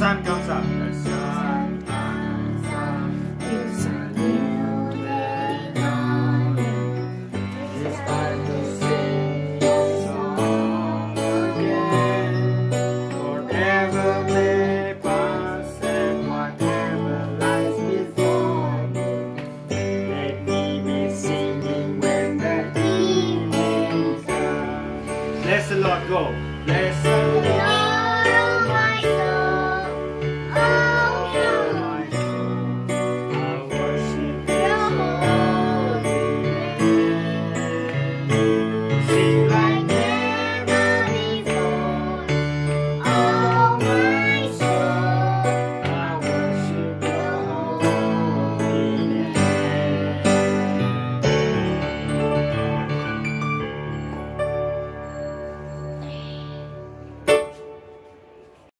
sun comes up. The sun comes up. It's a new day dawning. It's time to sing your song again. Forever may pass and whatever lies before me. Let me be singing when the evening comes. Let the Lord go. Let the